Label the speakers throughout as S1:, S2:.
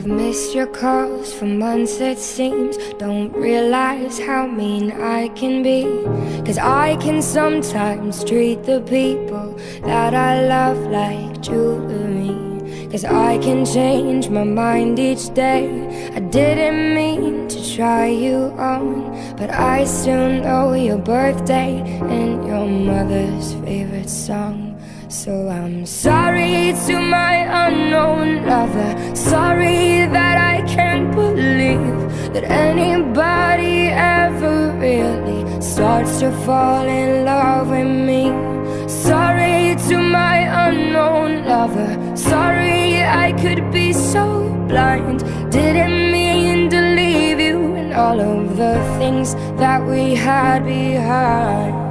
S1: missed your calls for months it seems. Don't realize how mean I can be. Cause I can sometimes treat the people that I love like jewelry. Cause I can change my mind each day. I didn't mean to try you on But I still know your birthday And your mother's favorite song so I'm sorry to my unknown lover. Sorry that I can't believe That anybody ever really Starts to fall in love with me. Sorry to my unknown lover. Sorry I could be so blind. Didn't mean to leave you And all of the things that we had behind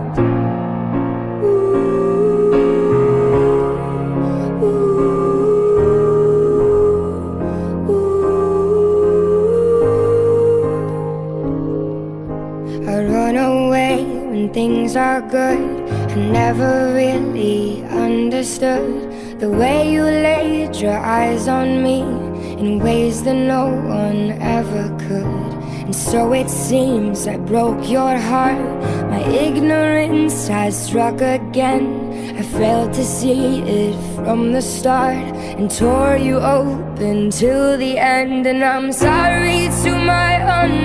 S1: when things are good. I never really understood The way you laid your eyes on me In ways that no one ever could. And so it seems I broke your heart. My ignorance has struck again. I failed to see it from the start And tore you open till the end. And I'm sorry to my unknown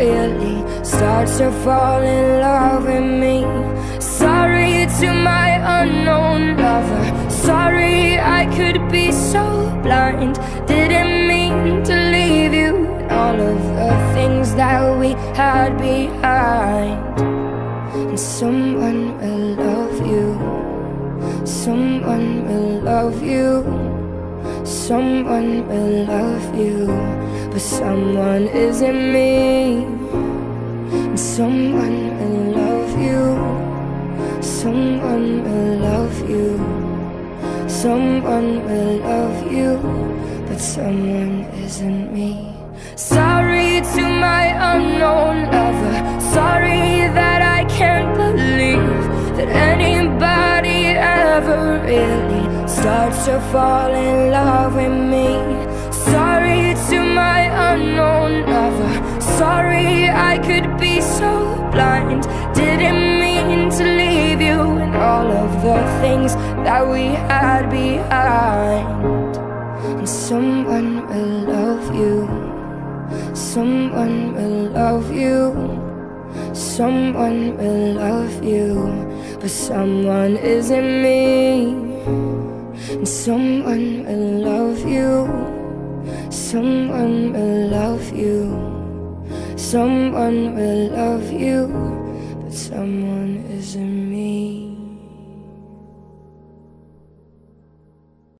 S1: really Starts to fall in love with me. Sorry to my unknown lover. Sorry I could be so blind. Didn't mean to leave you. All of the things that we had behind. And someone will love you. Someone will love you. Someone will love you But someone isn't me. And someone will love you. Someone will love you. Someone will love you But someone isn't me. Sorry to my unknown lover. Sorry that I can't believe That anybody ever really Starts to fall in love with me my unknown lover. Sorry I could be so blind. Didn't mean to leave you And all of the things that we had behind. And someone will love you. Someone will love you. Someone will love you. But someone isn't me. And someone will love you Someone will love you. Someone will love you But someone isn't